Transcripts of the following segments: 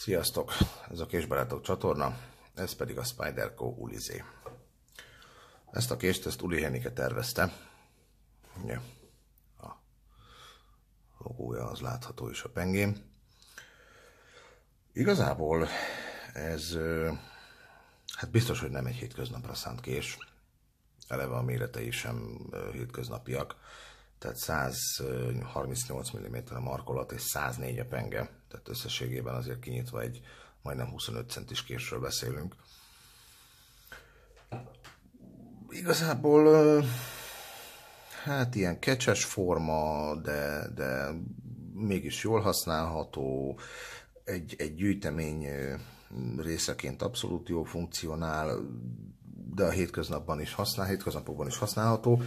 Sziasztok! Ez a Késbarátok csatorna, ez pedig a Spyderco Ulizé. Ezt a kést, ezt Uli Henike tervezte. Ugye, a logója az látható is a pengém. Igazából ez, hát biztos, hogy nem egy hétköznapra szánt kés. Eleve a méretei sem hétköznapiak tehát 138 mm a markolat és 104 a penge, tehát összességében azért kinyitva egy majdnem 25 centis késről beszélünk. Igazából hát ilyen kecses forma, de, de mégis jól használható, egy, egy gyűjtemény részeként abszolút jó funkcionál, de a hétköznapban is használ, hétköznapokban is használható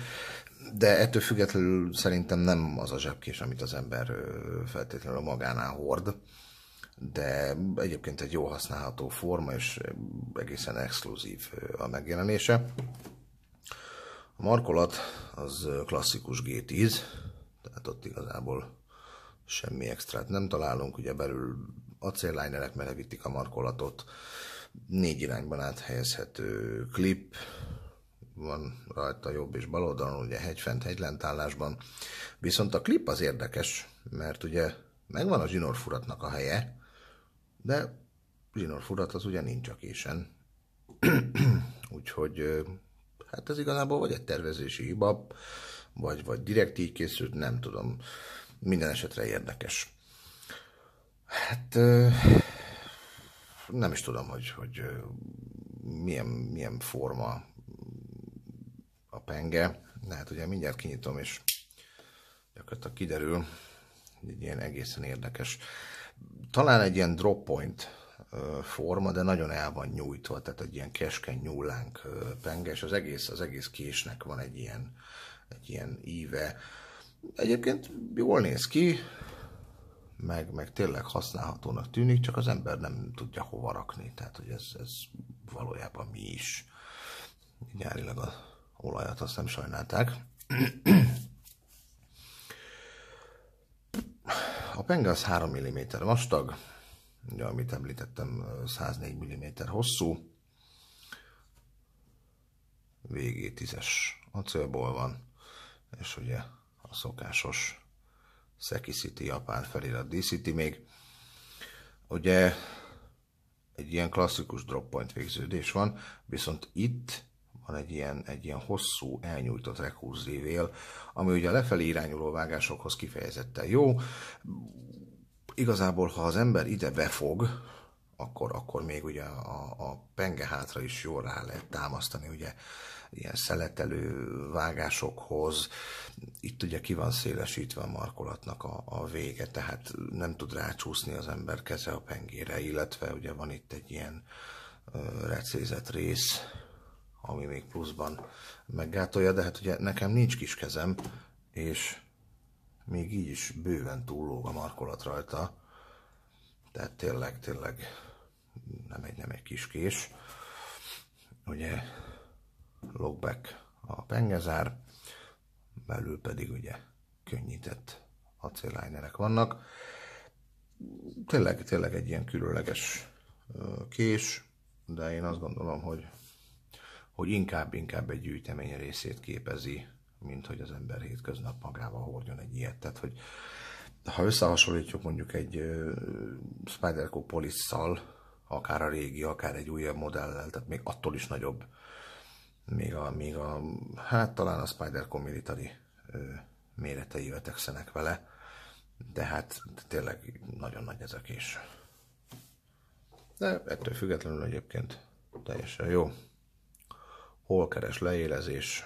de ettől függetlenül szerintem nem az a zsebkés, amit az ember feltétlenül magánál hord, de egyébként egy jó használható forma, és egészen exkluzív a megjelenése. A markolat az klasszikus G10, tehát ott igazából semmi extrát nem találunk, ugye belül acéllinerek melevítik a markolatot, négy irányban áthelyezhető klip, van rajta jobb és bal oldalon, ugye hegyfent, hegylent állásban. Viszont a klip az érdekes, mert ugye megvan a zsinórfuratnak a helye, de zsinórfurat az ugye nincs a késen. Úgyhogy hát ez igazából vagy egy tervezési hiba, vagy, vagy direkt így készült, nem tudom. Minden esetre érdekes. Hát nem is tudom, hogy, hogy milyen, milyen forma penge. De hát ugye mindjárt kinyitom, és gyakorlatilag kiderül, egy ilyen egészen érdekes. Talán egy ilyen drop point forma, de nagyon el van nyújtva, tehát egy ilyen keskeny nyúlánk penge, és az egész, az egész késnek van egy ilyen, egy ilyen íve. Egyébként jól néz ki, meg, meg tényleg használhatónak tűnik, csak az ember nem tudja hova rakni, tehát hogy ez, ez valójában mi is. Gyárilag a olajat azt nem sajnálták. A penge az 3 mm vastag, ugye, amit említettem, 104 mm hosszú, végé 10-es acélból van, és ugye a szokásos Seki City japán felirat DCT még. Ugye egy ilyen klasszikus drop point végződés van, viszont itt van egy ilyen, egy ilyen hosszú, elnyújtott rekurzívél, ami ugye a lefelé irányuló vágásokhoz kifejezetten jó. Igazából, ha az ember ide befog, akkor, akkor még ugye a, a penge hátra is jól rá lehet támasztani, ugye ilyen szeletelő vágásokhoz. Itt ugye ki van szélesítve a markolatnak a, a vége, tehát nem tud rácsúszni az ember keze a pengére, illetve ugye van itt egy ilyen recézett rész, ami még pluszban meggátolja, de hát ugye nekem nincs kis kezem, és még így is bőven túllóg a markolat rajta. Tehát tényleg, tényleg nem egy, nem egy kis kés. Ugye logback a pengezár, belül pedig ugye könnyített acéllinerek vannak. Tényleg, tényleg egy ilyen különleges kés, de én azt gondolom, hogy hogy inkább-inkább egy gyűjtemény részét képezi, mint hogy az ember hétköznap magával hordjon egy ilyet. Tehát, hogy ha összehasonlítjuk mondjuk egy uh, Spyderco Police-szal, akár a régi, akár egy újabb modellel, tehát még attól is nagyobb, még a, még a hát talán a Spyderco Military uh, méretei vetekszenek vele, de hát tényleg nagyon nagy ez a kés. De ettől függetlenül egyébként teljesen jó holkeres leélezés.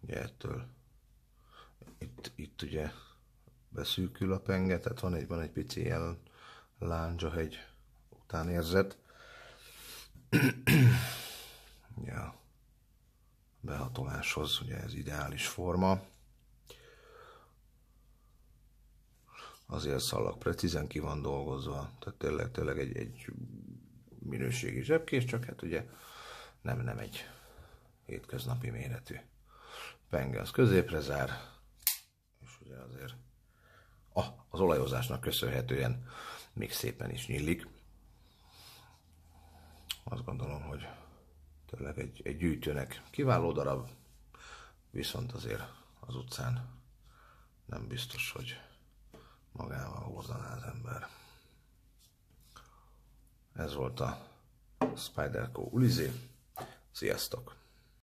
Ugye ettől itt, itt ugye beszűkül a penge, tehát van egy, van egy pici ilyen lándzsahegy utánérzet. ja, behatoláshoz ugye ez ideális forma. Azért szalag precízen ki van dolgozva, tehát tényleg, tényleg egy, egy minőségi zsebkés, csak hát ugye nem, nem egy hétköznapi méretű. Penge az középre zár, és ugye azért ah, az olajozásnak köszönhetően még szépen is nyílik. Azt gondolom, hogy tényleg egy, egy gyűjtőnek kiváló darab, viszont azért az utcán nem biztos, hogy magával hordaná az ember. Ez volt a Spyderco Ulizi. Sziasztok!